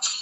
Georgie.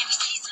Every season,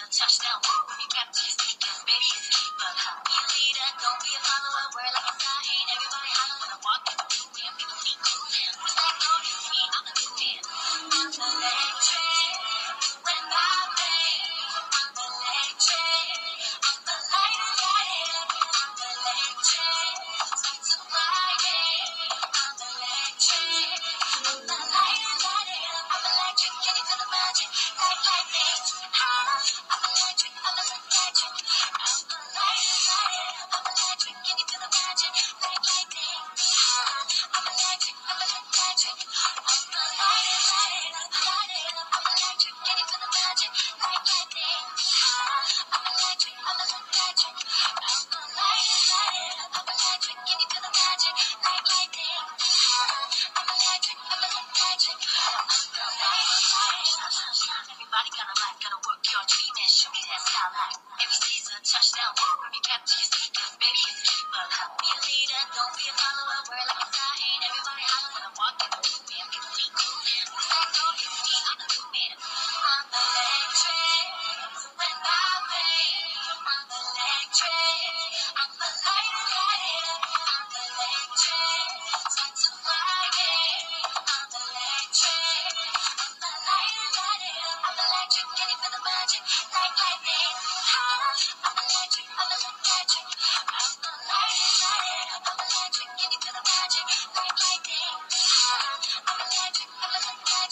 Isabela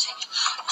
watching.